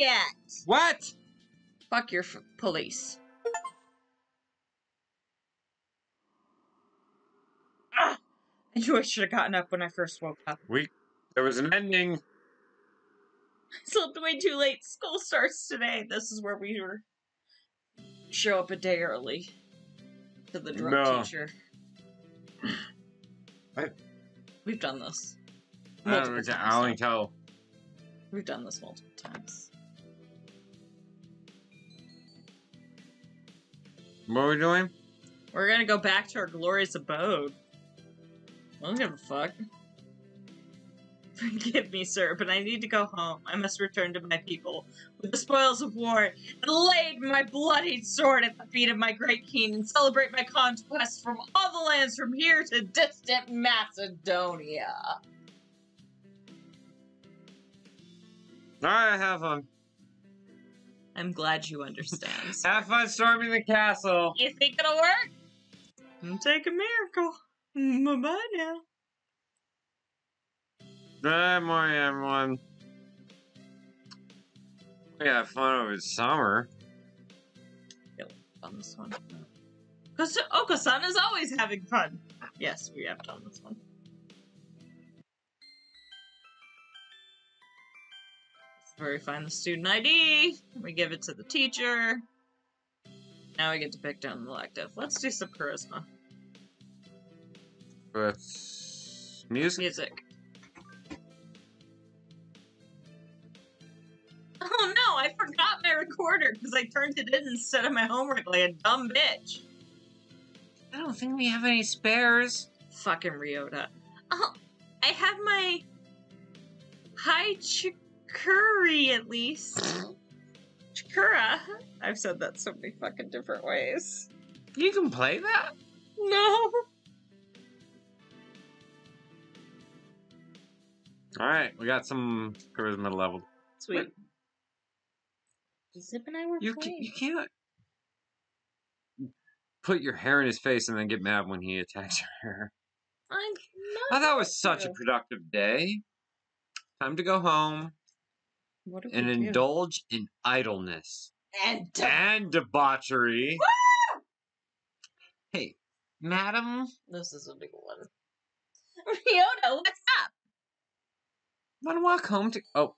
yet. What? Fuck your f- police. Ah, I knew I should have gotten up when I first woke up. We there was an ending. I slept way too late. School starts today. This is where we were. Show up a day early to the drug No. teacher. I- We've done this. I don't know, I only now. tell. We've done this multiple times. What are we doing? We're gonna go back to our glorious abode. I don't give a fuck. Forgive me, sir, but I need to go home. I must return to my people with the spoils of war and lay my bloodied sword at the feet of my great king and celebrate my conquest from all the lands from here to distant Macedonia. Alright, I have fun. I'm glad you understand. Have fun storming the castle. you think it'll work? Take a miracle. Bye bye now. Good morning, everyone. We had fun over the summer. on this one. Because Oko-san is always having fun. Yes, we have done this one. Where we find the student ID. We give it to the teacher. Now we get to pick down the elective. Let's do some charisma. But music. Music. Oh no, I forgot my recorder because I turned it in instead of my homework like a dumb bitch. I don't think we have any spares. Fucking Ryota. Oh, I have my Hi Chikuri at least. Chikura. I've said that so many fucking different ways. You can play that? No. Alright, we got some charisma leveled. Sweet. Zip and I were You, playing. you can't put your hair in his face and then get mad when he attacks your hair. I'm Oh, not. that was such a productive day. Time to go home and do? indulge in idleness And and debauchery. hey, madam, this is a big one. Ryota, what's up? want to walk home to? Oh,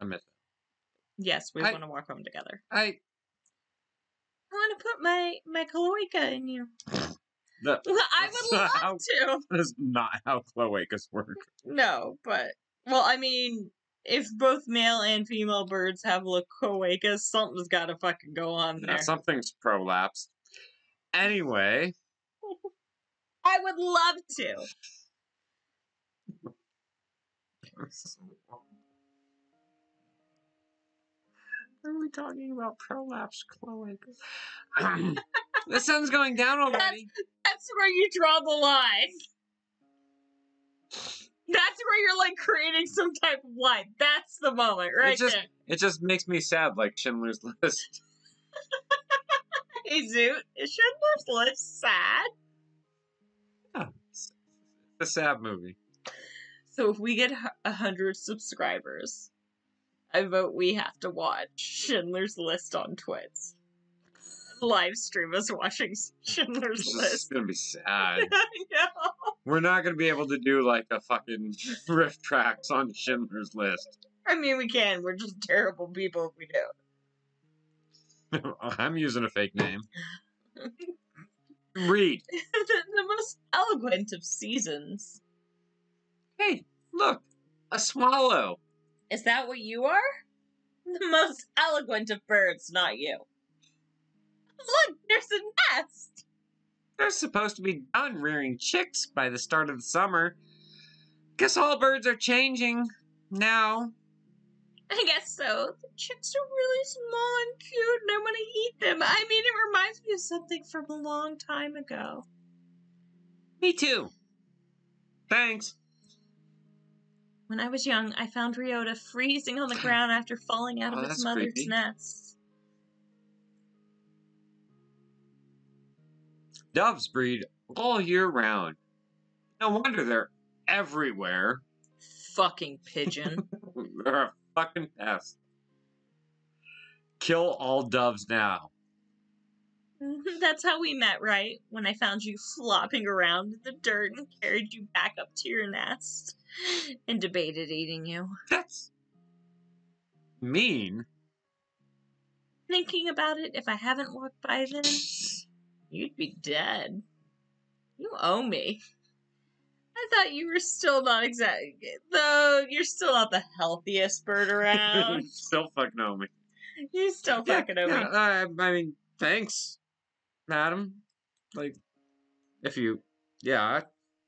I missed it. Yes, we want to walk home together. I I want to put my my cloaca in you. that, I would love how- to. that is not how cloacas work. No, but well, I mean, if both male and female birds have a cloaca, something's got to fucking go on there. something's prolapsed. Anyway, I would love to. are we talking about prolapsed cloacas? the sun's going down already. That's where you draw the line. That's where you're like creating some type of line. That's the moment, right it just there. it just makes me sad, like Schindler's List. Hey, Zoot, is Schindler's List sad? Yeah, It's a sad movie. So if we get a hundred subscribers, I vote we have to watch Schindler's List on Twitch. Live stream us watching Schindler's It's List. It's gonna be sad. We're not gonna be able to do like a fucking RiffTrax on Schindler's List. I mean, we can. We're just terrible people if we do. I'm using a fake name. Read. the, the most eloquent of seasons. Hey, look, a swallow. Is that what you are? The most eloquent of birds, not you. Look, there's a nest. They're supposed to be done rearing chicks by the start of the summer. Guess all birds are changing now. I guess so. The chicks are really small and cute, and I want to eat them. I mean, it reminds me of something from a long time ago. Me too. Thanks. When I was young, I found Ryota freezing on the ground after falling out Oh, of his mother's creepy. nest. Doves breed all year round. No wonder they're everywhere. Fucking pigeon. they're a fucking pest. Kill all doves now. That's how we met, right? When I found you flopping around in the dirt and carried you back up to your nest and debated eating you. That's mean. Thinking about it, if I haven't walked by then, you'd be dead. You owe me. I thought you were still not exactly, though you're still not the healthiest bird around. Still fucking owe me. you still fucking owe me. Yeah, uh, I mean, thanks, madam. Like, if you, yeah,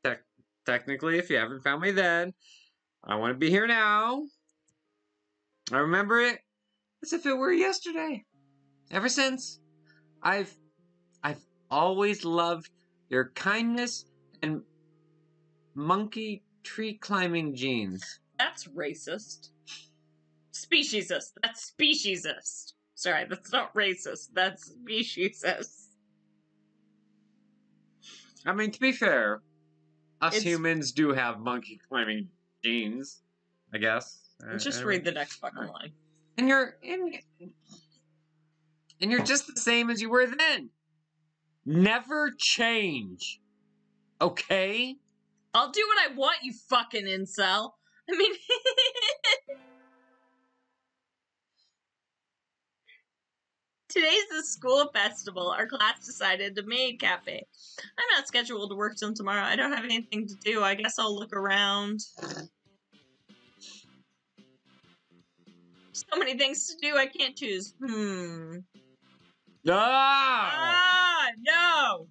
tec- technically, if you haven't found me then, I want to be here now. I remember it as if it were yesterday. Ever since, I've, I've always loved your kindness and monkey tree climbing genes. That's racist. Speciesist. That's speciesist. Sorry, that's not racist. That's speciesist. I mean, to be fair, us It's- humans do have monkey climbing genes, I guess. Just uh, read the next fucking line. And you're and, and you're just the same as you were then. Never change. Okay? I'll do what I want, you fucking incel. I mean, today's the school festival. Our class decided to maid cafe. I'm not scheduled to work till tomorrow. I don't have anything to do. I guess I'll look around. So many things to do. I can't choose. Hmm. No! Ah, no.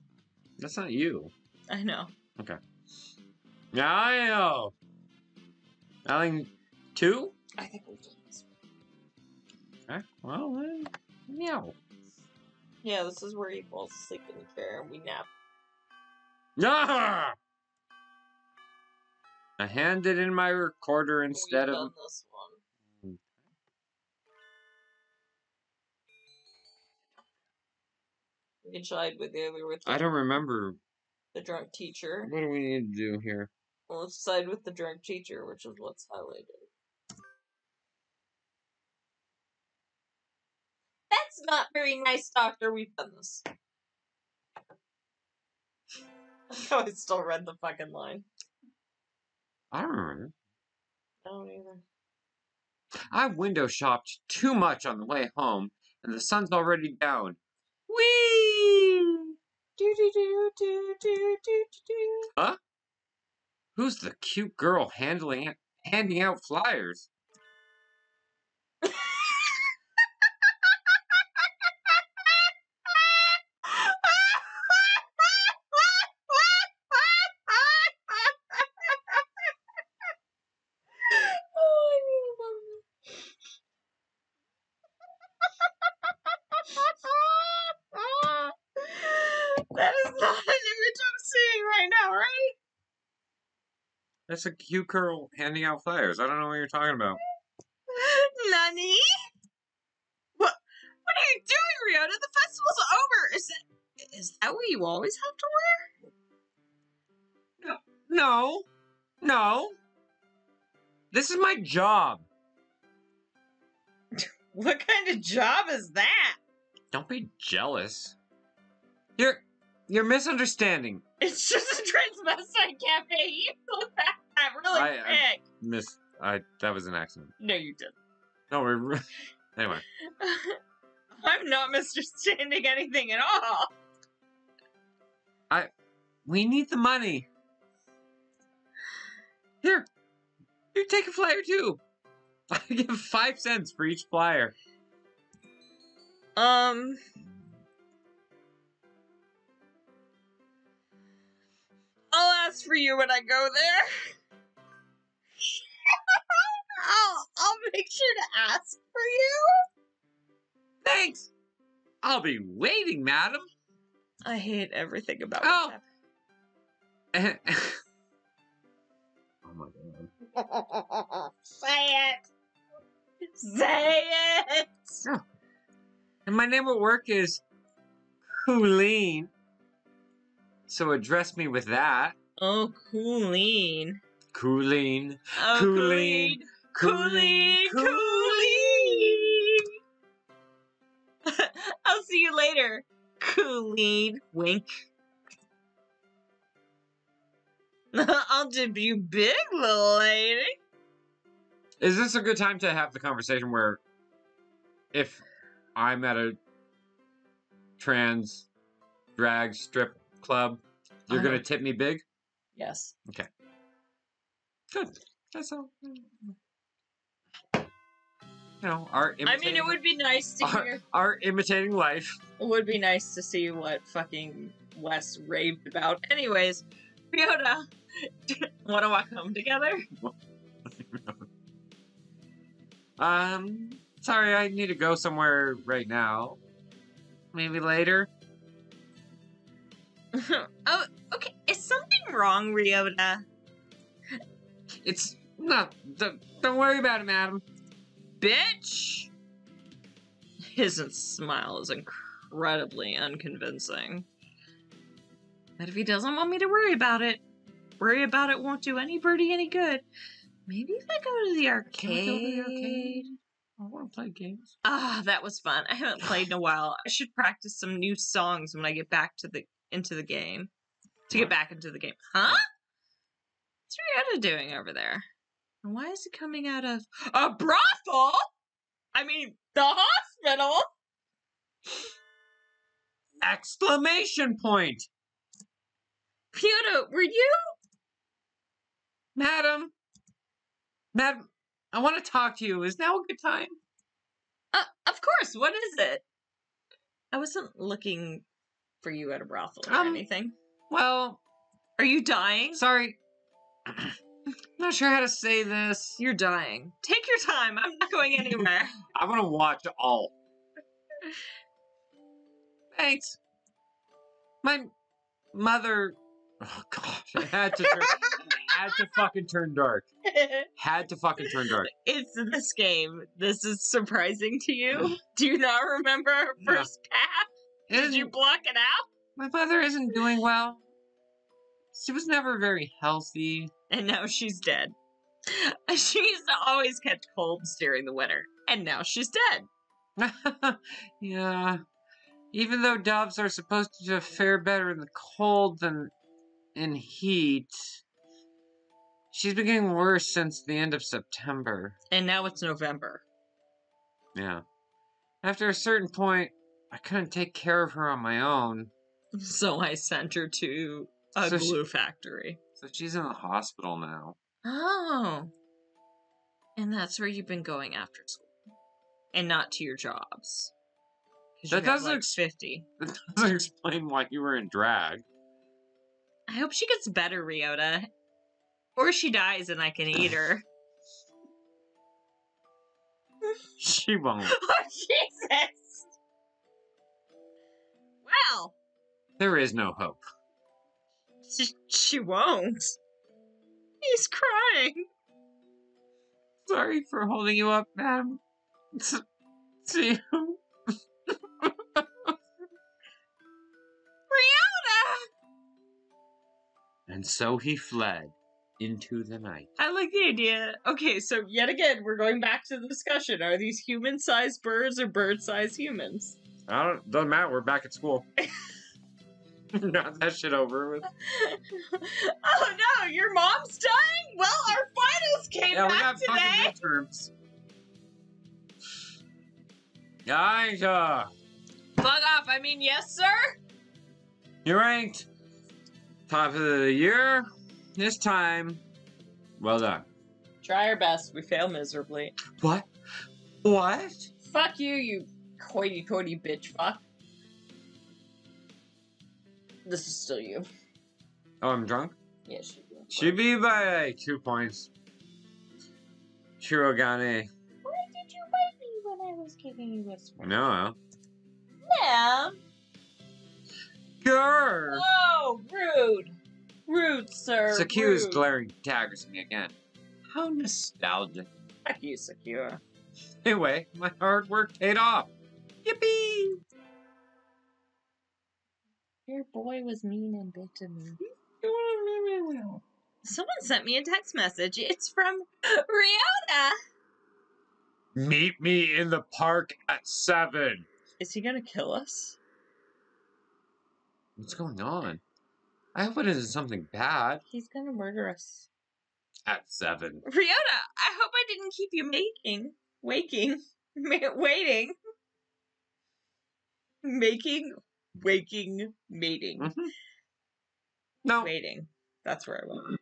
That's not you. I know. Okay. Yeah, I know. Alan, two? I think we'll do this. Okay. Well, then, meow. Yeah, this is where he falls asleep in the chair and we nap. Ah! I handed in my recorder instead We've of. We can with the other with I don't remember. the drunk teacher. What do we need to do here? Well, let's side with the drunk teacher, which is what's highlighted. That's not very nice, Doctor. We've done this. I still read the fucking line. I don't remember. I don't either. I window shopped too much on the way home, and the sun's already down. Whee! Do do do do do do do. Who's the cute girl handling handing out flyers? That's a cute girl handing out flyers. I don't know what you're talking about. Nani? What? What are you doing, Ryota? The festival's over. Is that is that what you always have to wear? No, no. This is my job. What kind of job is that? Don't be jealous. You're you're misunderstanding. It's just a transvestite cafe. You look back that really I- I- quick. Miss, I that was an accident. No, you didn't. No, we're anyway. I'm not misunderstanding anything at all. I, we need the money. Here, you take a flyer too. I give five cents for each flyer. Um. I'll ask for you when I go there. Ask for you. Thanks. I'll be waiting, madam. I hate everything about Oh. what's oh my god. Say it. Say it. And my name at work is Cooleen. So address me with that. Oh, Cooleen. Cooleen. Oh, Cooleen. Cooleen. I'll see you later. Colleen. Wink. I'll dip you big, little lady. Is this a good time to have the conversation where if I'm at a trans drag strip club, you're Uh-huh. gonna tip me big? Yes. Okay. Good. That's all. You know, art I mean, it would be nice to art, hear. art imitating life. It would be nice to see what fucking Wes raved about. Anyways, Fiona, want to walk home together? Um, sorry, I need to go somewhere right now. Maybe later. oh, okay. Is something wrong, Ryota? It's not. Don't, don't worry about it, madam. Bitch! His smile is incredibly unconvincing. But if he doesn't want me to worry about it, worry about it won't do any birdie any good. Maybe if I go to the arcade. Go to the arcade? I want to play games. Ah, that was fun. I haven't played in a while. I should practice some new songs when I get back to the into the game. To get back into the game. Huh? What's Rihanna doing over there? And why is it coming out of a brothel? I mean, the hospital. Exclamation point! Fiona, were you? Madam! Madam, I want to talk to you. Is now a good time? Uh, of course. What is it? I wasn't looking for you at a brothel or Um, anything. Well, Are you dying? sorry. not sure how to say this. You're dying. Take your time. I'm not going anywhere. I want to watch all. Thanks. My mother. Oh gosh, I had to turn. had to fucking turn dark. Had to fucking turn dark. it's this game. This is surprising to you. Do you not remember our No. first path? Did you Isn't- block it out? My mother isn't doing well. She was never very healthy. And now she's dead. She used to always catch colds during the winter, and now she's dead. yeah. Even though doves are supposed to fare better in the cold than in heat, she's been getting worse since the end of September. And now it's November. Yeah. After a certain point, I couldn't take care of her on my own, So I sent her to a So she- glue factory. So she's in the hospital now. Oh. And that's where you've been going after school. And not to your jobs. That have, doesn't like 50. That doesn't explain why you were in drag. I hope she gets better, Ryota. Or she dies and I can eat her. She won't. oh, Jesus! Well, There is no hope. She, she won't. He's crying. Sorry for holding you up, madam. See you. Ryota! And so he fled into the night. I like the idea. Okay, so yet again, we're going back to the discussion. Are these human sized birds or bird sized humans? I don't. Doesn't matter. We're back at school. Got that shit over with. oh no, your mom's dying? Well, our finals came Yeah, we back got today. fucking midterms. Guys, uh, Fuck off. I mean, yes, sir? you're ranked top of the year this time. Well done. Try our best. We fail miserably. What? What? Fuck you, you hoity toity bitch fuck. This is still you. Oh, I'm drunk. Yes, you do. Should be by two points. Shirogane. Why did you bite me when I was giving you this smack? No. Yeah. Grr! Oh, rude. Rude, sir. Saku's rude. glaring daggers at me again. How nostalgic. Fuck you, Secure. Anyway, my hard work paid off. Yippee! Your boy was mean and bit to me. Someone sent me a text message. It's from Rihanna. Meet me in the park at seven. Is he gonna kill us? What's going on? I hope it isn't something bad. He's gonna murder us. At seven. Ryota, I hope I didn't keep you making, waking, ma- waiting, making, waking, mating, Mhm. No, waiting. That's where I went.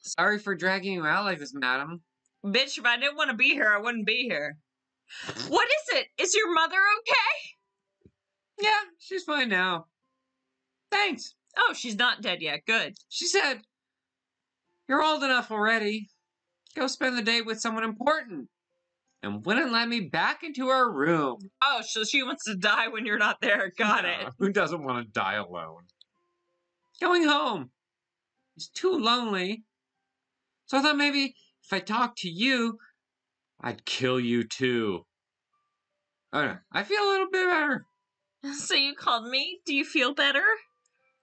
sorry for dragging you out like this, madam. Bitch, if I didn't want to be here, I wouldn't be here. What is it? Is your mother okay? Yeah, she's fine now. Thanks. Oh, she's not dead yet. Good. She said, You're old enough already. Go spend the day with someone important. And wouldn't let me back into her room. Oh, so she wants to die when you're not there. Got it. Who doesn't want to die alone? Going home. It's too lonely. So I thought maybe if I talked to you, I'd kill you too. Oh no, I feel a little bit better. So you called me? Do you feel better?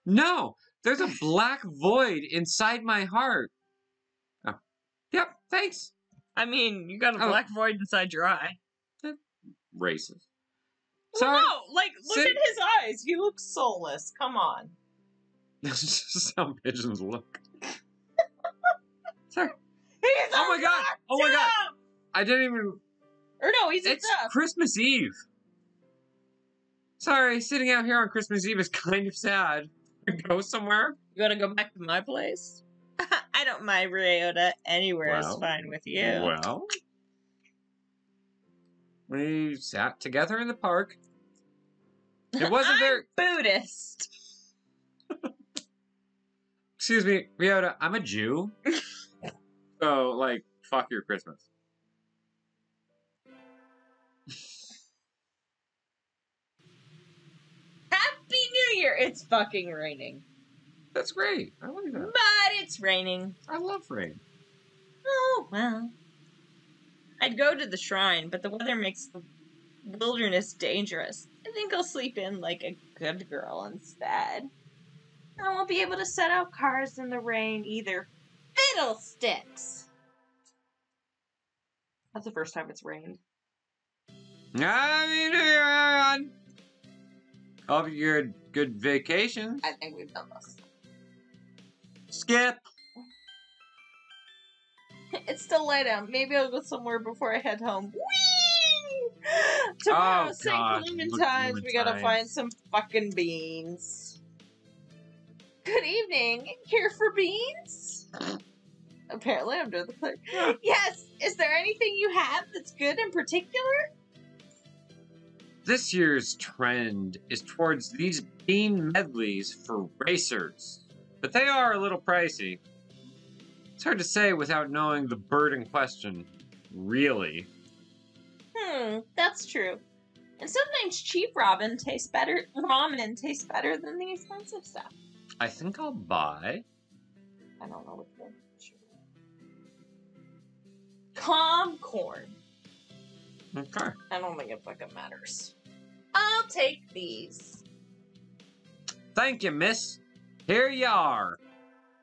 No, there's a black void inside my heart. Oh, yep, thanks. I mean, you got a Oh. black void inside your eye. Racist. Well, no, like look Sit- at his eyes. He looks soulless. Come on. That's just how pigeons look. Sorry. He's Oh my god! Oh my god! I didn't even. Or no, he's It's up. Christmas Eve. Sorry, sitting out here on Christmas Eve is kind of sad. Go somewhere? You want to go back to my place? Don't mind Ryota. Anywhere is fine with you. Well, we sat together in the park. It wasn't very. Buddhist. Excuse me, Ryota, I'm a Jew. so, like, fuck your Christmas. Happy New Year! It's fucking raining. That's great. I like that. But it's raining. I love rain. Oh, well. I'd go to the shrine, but the weather makes the wilderness dangerous. I think I'll sleep in like a good girl instead. I won't be able to set out cars in the rain either. Fiddlesticks! That's the first time it's rained. Happy New Year, everyone! Hope you had good vacation. I think we've done this. Skip! It's still light out. Maybe I'll go somewhere before I head home. Whee! Tomorrow, Oh, St. Clementines, we gotta find some fucking beans. Good evening. Here for beans? Apparently, I'm doing the click. Yes. Is there anything you have that's good in particular? This year's trend is towards these bean medleys for racers, but they are a little pricey. It's hard to say without knowing the bird in question, really. Hmm, that's true. And sometimes cheap ramen tastes better. Ramen tastes better than the expensive stuff. I think I'll buy. I don't know what the calm corn. Okay. I don't think it fucking matters. I'll take these. Thank you, miss. Here you are.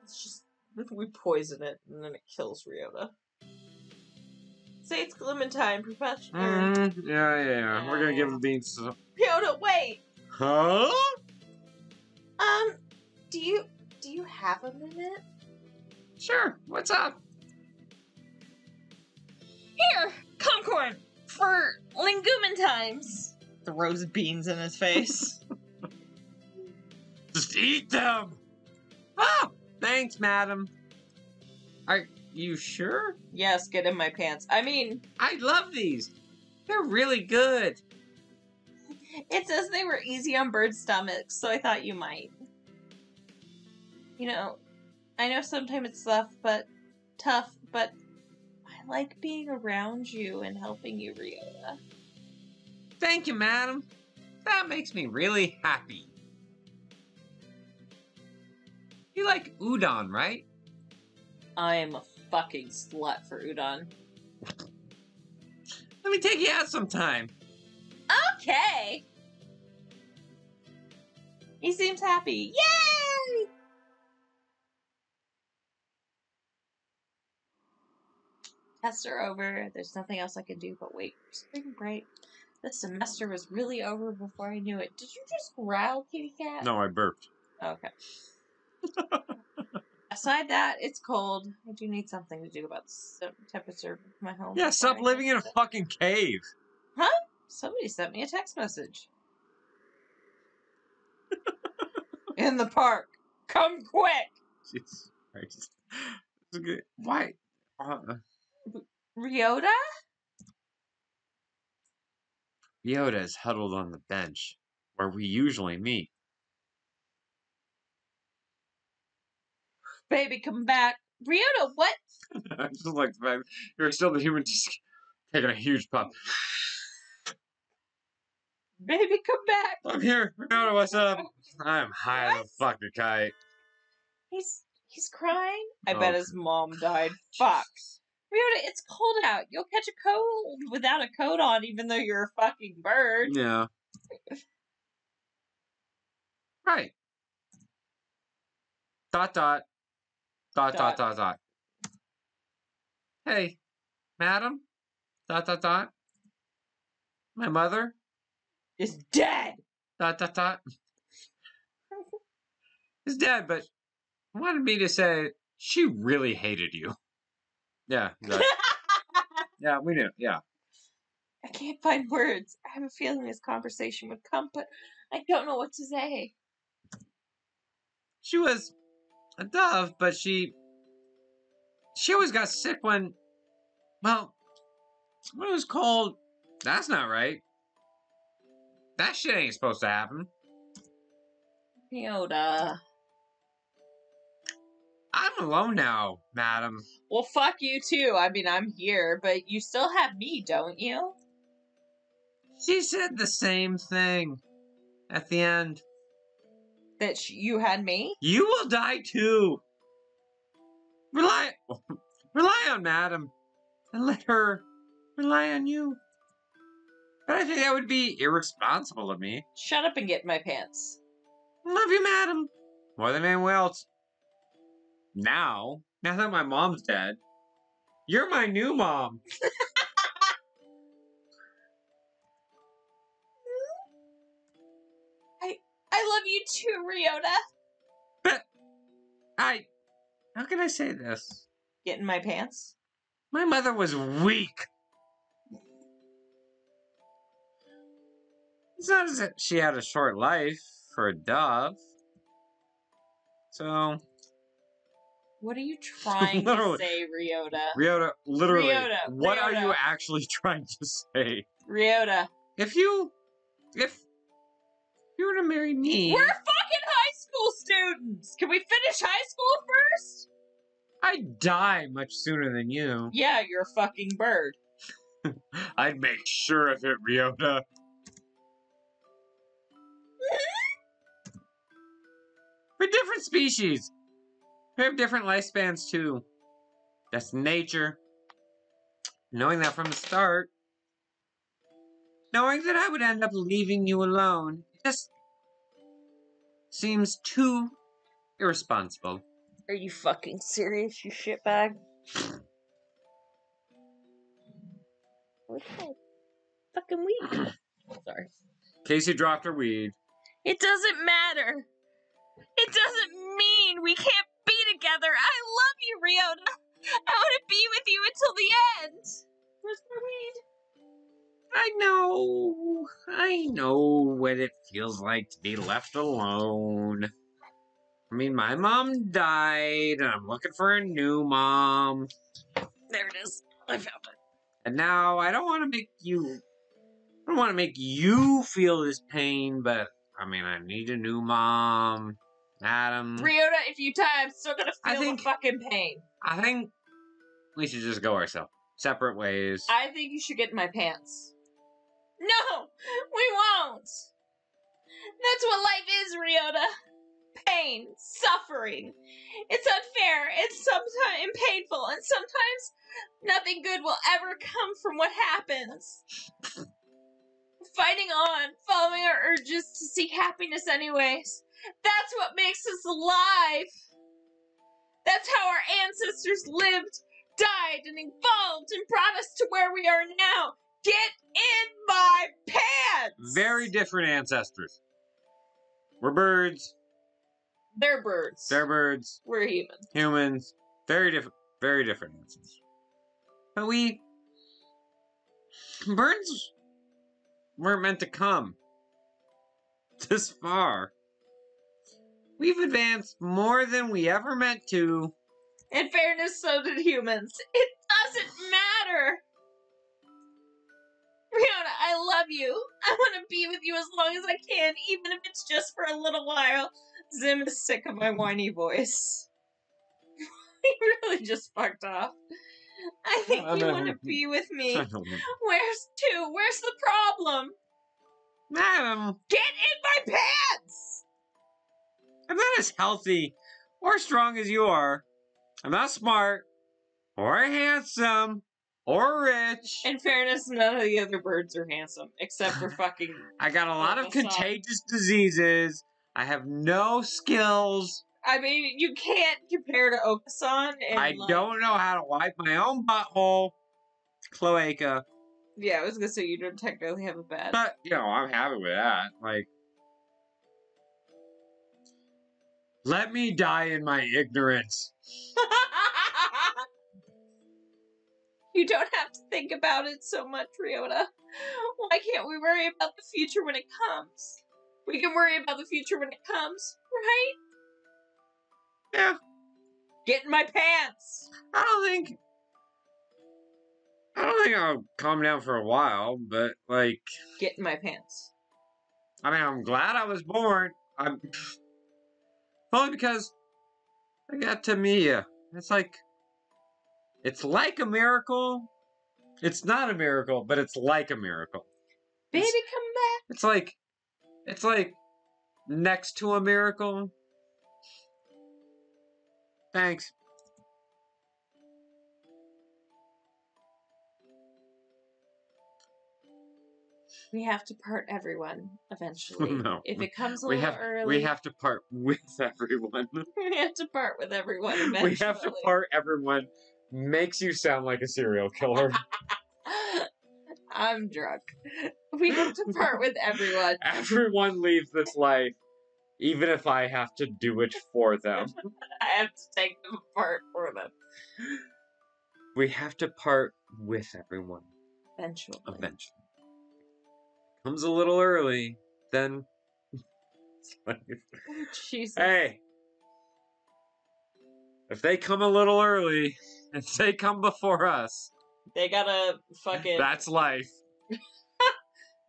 It's just we poison it and then it kills Ryota. Say it's Clementine, professional. Mm, yeah, yeah, yeah. We're gonna give the beans to. Ryota, wait. Huh? Um, do you do you have a minute? Sure. What's up? Here, Comcorn for Lingumen times. Throws beans in his face. Just eat them. Oh, thanks, madam. Are you sure? yes, get in my pants. I mean, I love these. They're really good. It says they were easy on bird stomachs, so I thought you might. You know, I know sometimes it's tough, but tough, but I like being around you and helping you, Ryota. Thank you, madam. That makes me really happy. You like udon, right? I am a fucking slut for udon. Let me take you out sometime. Okay. He seems happy. Yay! Tests are over. There's nothing else I can do but wait for spring break. The semester was really over before I knew it. Did you just growl, kitty cat? No, I burped. Okay. Aside that, it's cold. I do need something to do about the temperature of my home. Yeah, stop I living in a fucking cave. Huh? Somebody sent me a text message. in the park. Come quick! Jesus Christ. Okay. Why? Uh, Ryota? Yoda is huddled on the bench where we usually meet. Baby, come back. Ryota, what? I just like the fact you're still the human just taking a huge puff. Baby, come back. I'm here. Yoda, what's up? Oh, I'm high as a fucking kite. He's he's crying. I Oh. bet his mom died. Fuck. Ryota, it's cold out. You'll catch a cold without a coat on, even though you're a fucking bird. Yeah. Right. Dot dot. Dot dot Dot. dot. Hey, madam. Dot dot dot. My mother. Is dead. Dot dot dot. Is dead, but wanted me to say she really hated you. Yeah. right. yeah, we knew. Yeah. I can't find words. I have a feeling this conversation would come, but I don't know what to say. She was a dove, but she she always got sick when well when it was cold. That's not right. That shit ain't supposed to happen. Yoda. I'm alone now, madam. Well, fuck you too. I mean, I'm here, but you still have me, don't you? She said the same thing at the end. That sh- you had me? You will die too. Rely rely on madam. And let her rely on you. But I think that would be irresponsible of me. Shut up and get in my pants. Love you, madam. More than anyone else. Now, now that my mom's dead, you're my new mom. I love you too, Ryota. But I, how can I say this? Get in my pants? My mother was weak. It's not as if she had a short life for a dove. So, What are you trying to say, Ryota? Ryota, literally, Ryota, what are you actually trying to say? Ryota. If you, if you were to marry me, We're fucking high school students! Can we finish high school first? I'd die much sooner than you. Yeah, you're a fucking bird. I'd make sure of it, Ryota. We're different species. We have different lifespans too. That's nature. Knowing that from the start, knowing that I would end up leaving you alone, just seems too irresponsible. Are you fucking serious, you shitbag? My fucking weed? Sorry. Kasey dropped her weed. It doesn't matter. It doesn't mean we can't be together. I love you, Ryota. I want to be with you until the end. Where's my weed? I know. I know what it feels like to be left alone. I mean, my mom died, and I'm looking for a new mom. There it is. I found it. And now I don't want to make you. I don't want to make you feel this pain, but I mean, I need a new mom. Adam, Ryota, if you die, I'm still gonna feel think- the fucking pain. I think we should just go ourselves separate ways. I think you should get in my pants. No, we won't. That's what life is, Ryota. Pain, suffering. It's unfair. It's sometimes painful, and sometimes nothing good will ever come from what happens. Fighting on, following our urges to seek happiness, anyways. That's what makes us alive. That's how our ancestors lived, died, and evolved and brought us to where we are now. Get in my pants! Very different ancestors. We're birds. They're birds. They're birds. We're humans. Humans. Very different. Very different ancestors. But we. Birds weren't meant to come this far. We've advanced more than we ever meant to. In fairness, so did humans. It doesn't matter. I love you. I want to be with you as long as I can, even if it's just for a little while. Zim is sick of my whiny voice. he really just fucked off. I think I'm you want to be with me. I. Where's two? Where's the problem? Madam, Get in my pants! I'm not as healthy or strong as you are. I'm not smart or handsome or rich. In fairness, none of the other birds are handsome, except for fucking. I got a lot of contagious diseases. I have no skills. I mean, you can't compare to Okosan. And I like- don't know how to wipe my own butthole. Cloaca. Yeah, I was gonna say you don't technically have a bed. But, you know, I'm happy with that. Like, let me die in my ignorance. you don't have to think about it so much, Ryota. Why can't we worry about the future when it comes? We can worry about the future when it comes, right? Yeah, Get in my pants! I don't think. I don't think I'll calm down for a while, but, like, Get in my pants. I mean, I'm glad I was born. I'm. Only because I got to Tamiya. It's like. It's like a miracle. It's not a miracle, but it's like a miracle. Baby, It's- come back! It's like. It's like next to a miracle. Thanks. We have to part everyone eventually. No. If it comes a We little have early, we have to part with everyone. we have to part with everyone eventually. we have to part everyone. Makes you sound like a serial killer. I'm drunk. We have to part with everyone. Everyone leaves this life, even if I have to do it for them. I have to take them apart for them. We have to part with everyone Eventually. eventually. Comes a little early, then. it's like, Jesus. hey! If they come a little early, if they come before us, They gotta fucking. that's life.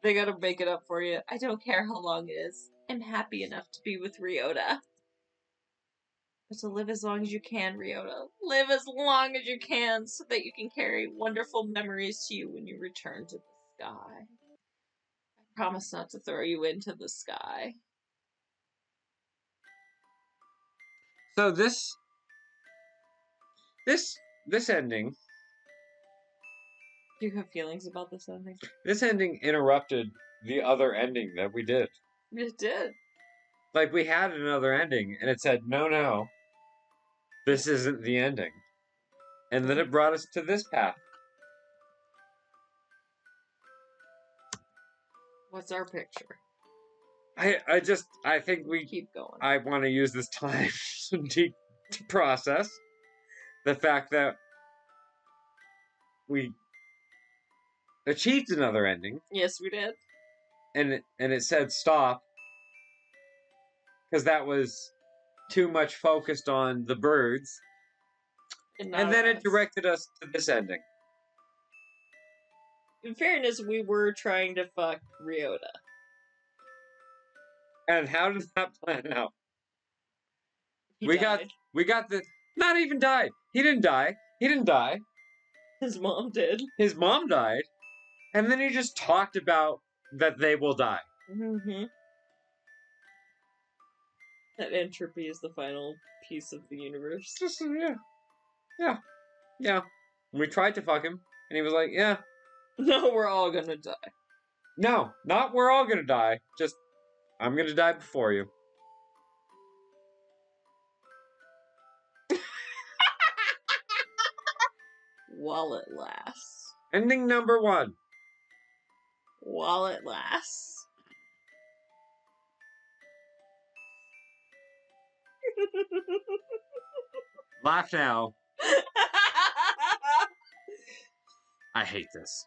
They gotta make it up for you. I don't care how long it is. I'm happy enough to be with Ryota. But to live as long as you can, Ryota. Live as long as you can so that you can carry wonderful memories to you when you return to the sky. I promise not to throw you into the sky. So this. This. This ending. Do you have feelings about this ending? This ending interrupted the other ending that we did. It did. like we had another ending and it said no no this isn't the ending and then it mm-hmm. brought us to this path What's our picture? i i just i think we Keep going. i want to use this time to, to process the fact that we achieved another ending yes, we did. and it, and it said stop because that was too much focused on the birds and not then it directed us to this ending In fairness, we were trying to fuck Ryota. And how did that plan out? He We got- We got the not even died. He didn't die. He didn't die. His mom did. His mom died. And then he just talked about that they will die. Mm-hmm. That entropy is the final piece of the universe. Just yeah. Yeah. Yeah. We tried to fuck him and he was like, "Yeah. No, we're all gonna die. No, not we're all going to die. Just I'm going to die before you." While it lasts. Ending number 1. while it lasts. Laugh now. I hate this.